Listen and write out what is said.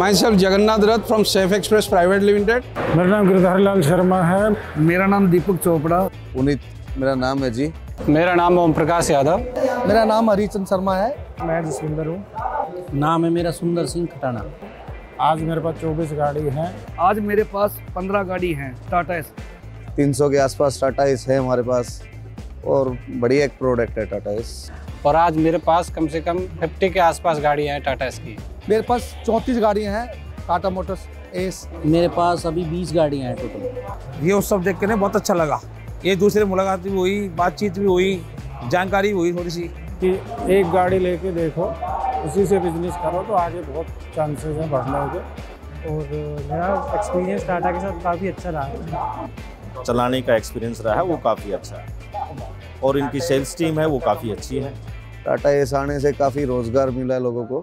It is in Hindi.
Myself Jagannath Rath from Safe Express Private Limited. मेरा नाम गिरधारी लाल शर्मा है। मेरा नाम दीपक चोपड़ा। पुनीत मेरा नाम है जी। मेरा नाम ओम प्रकाश यादव। मेरा नाम हरिचंद शर्मा है। मैं जसविंदर हूँ। नाम है मेरा सुंदर सिंह खटाना। आज मेरे पास 24 गाड़ी हैं। आज मेरे पास पंद्रह गाड़ी हैं टाटा एस। 300 के आसपास टाटा एस है हमारे पास और बढ़िया एक प्रोडक्ट है टाटा एस। और आज मेरे पास कम से कम 50 के आसपास गाड़ियाँ हैं टाटा की मेरे पास चौंतीस गाड़ियाँ हैं टाटा मोटर्स एस। मेरे पास अभी 20 गाड़ियाँ हैं टोटल ये उत्सव देख के कर बहुत अच्छा लगा। एक दूसरे मुलाकात भी हुई बातचीत भी हुई जानकारी भी हुई थोड़ी सी कि एक गाड़ी लेके देखो उसी से बिज़नेस करो तो आगे बहुत चांसेस हैं बढ़ने के। और मेरा एक्सपीरियंस टाटा के साथ काफ़ी अच्छा रहा। चलाने का एक्सपीरियंस रहा है वो काफ़ी अच्छा है। और इनकी सेल्स टीम है वो काफ़ी अच्छी है। टाटा एस आने से काफ़ी रोज़गार मिला लोगों को।